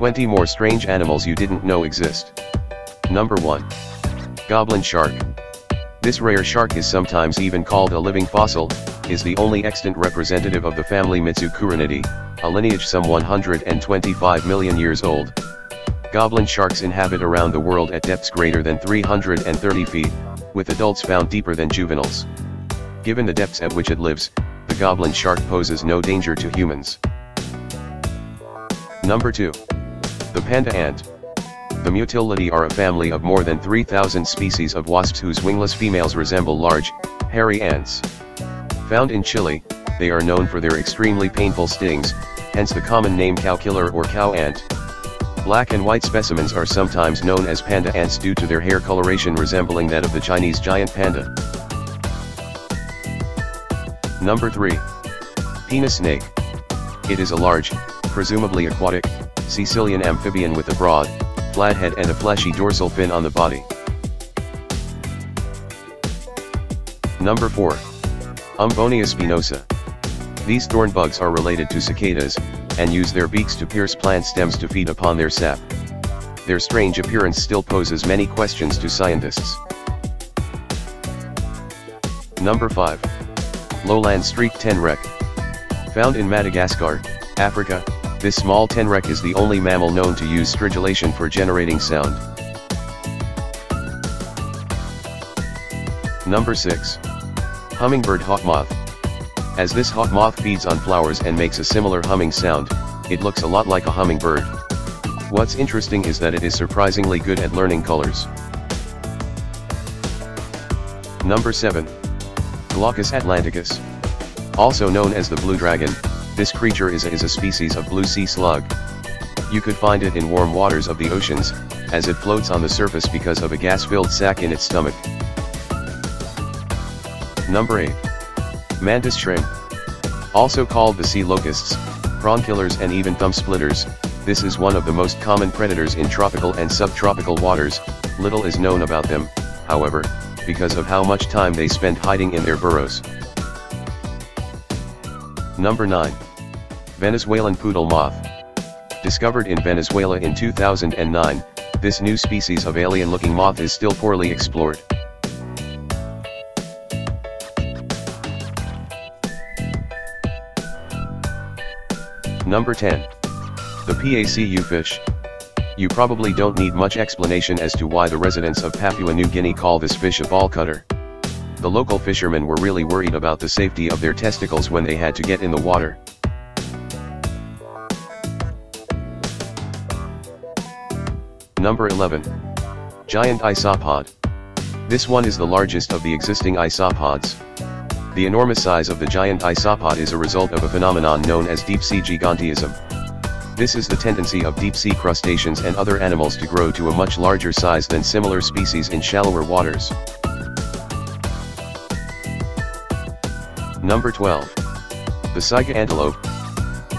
20 more strange animals you didn't know exist. Number 1. Goblin Shark. This rare shark is sometimes even called a living fossil, is the only extant representative of the family Mitsukurinidae, a lineage some 125 million years old. Goblin sharks inhabit around the world at depths greater than 330 feet, with adults found deeper than juveniles. Given the depths at which it lives, the goblin shark poses no danger to humans. Number 2. The panda ant. The Mutilidae are a family of more than 3,000 species of wasps whose wingless females resemble large, hairy ants. Found in Chile, they are known for their extremely painful stings, hence the common name cow killer or cow ant. Black and white specimens are sometimes known as panda ants due to their hair coloration resembling that of the Chinese giant panda. Number 3. Penis snake. It is a large, presumably aquatic, Caecilian amphibian with a broad, flat head and a fleshy dorsal fin on the body. Number 4. Umbonia spinosa. These thorn bugs are related to cicadas, and use their beaks to pierce plant stems to feed upon their sap. Their strange appearance still poses many questions to scientists. Number 5. Lowland Streaked Tenrec. Found in Madagascar, Africa, this small tenrec is the only mammal known to use stridulation for generating sound. Number 6. Hummingbird hawk moth. As this hawk moth feeds on flowers and makes a similar humming sound, it looks a lot like a hummingbird. What's interesting is that it is surprisingly good at learning colors. Number 7. Glaucus atlanticus. Also known as the blue dragon, this creature is a, is a species of blue sea slug. You could find it in warm waters of the oceans, as it floats on the surface because of a gas-filled sac in its stomach. Number 8. Mantis shrimp. Also called the sea locusts, prawn killers and even thumb splitters, this is one of the most common predators in tropical and subtropical waters, little is known about them, however, because of how much time they spend hiding in their burrows. Number 9. Venezuelan poodle moth. Discovered in Venezuela in 2009, this new species of alien-looking moth is still poorly explored. Number 10. The PACU fish. You probably don't need much explanation as to why the residents of Papua New Guinea call this fish a ball cutter. The local fishermen were really worried about the safety of their testicles when they had to get in the water. Number 11. Giant isopod. This one is the largest of the existing isopods. The enormous size of the giant isopod is a result of a phenomenon known as deep-sea gigantism. This is the tendency of deep-sea crustaceans and other animals to grow to a much larger size than similar species in shallower waters. Number 12. The saiga antelope.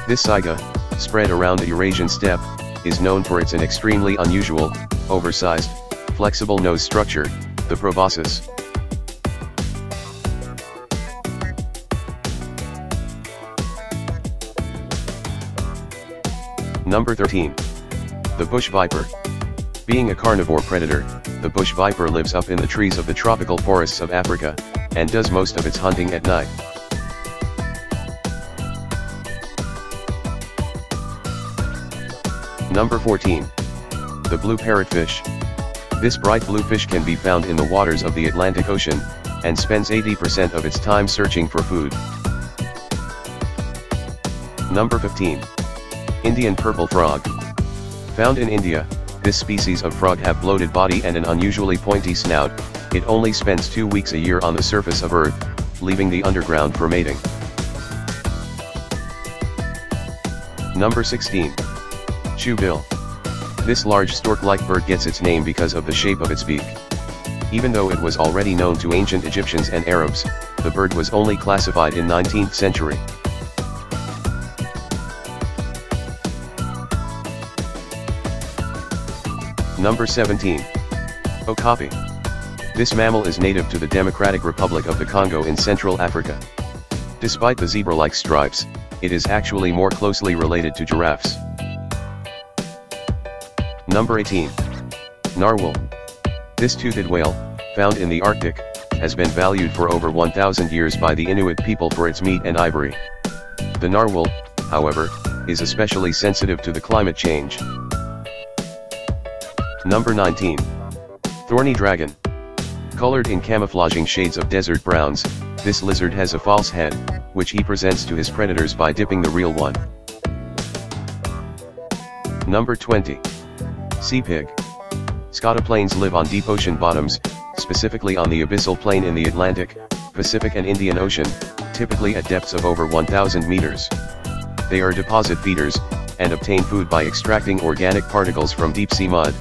This saiga, spread around the Eurasian steppe, is known for its an extremely unusual, oversized, flexible nose structure, the proboscis. Number 13. The bush viper. Being a carnivore predator, the bush viper lives up in the trees of the tropical forests of Africa, and does most of its hunting at night. Number 14. The blue parrotfish. This bright blue fish can be found in the waters of the Atlantic Ocean, and spends 80% of its time searching for food. Number 15. Indian purple frog. Found in India, this species of frog have bloated body and an unusually pointy snout, it only spends two weeks a year on the surface of Earth, leaving the underground for mating. Number 16. Shoebill. This large stork-like bird gets its name because of the shape of its beak. Even though it was already known to ancient Egyptians and Arabs, the bird was only classified in 19th century. Number 17. Okapi. This mammal is native to the Democratic Republic of the Congo in Central Africa. Despite the zebra-like stripes, it is actually more closely related to giraffes. Number 18. Narwhal. This toothed whale, found in the Arctic, has been valued for over 1,000 years by the Inuit people for its meat and ivory. The narwhal, however, is especially sensitive to the climate change. Number 19. Thorny Dragon. Colored in camouflaging shades of desert browns, this lizard has a false head, which he presents to his predators by dipping the real one. Number 20. Sea Pig. Scotoplanes live on deep ocean bottoms, specifically on the abyssal plain in the Atlantic, Pacific and Indian Ocean, typically at depths of over 1,000 meters. They are deposit feeders, and obtain food by extracting organic particles from deep sea mud.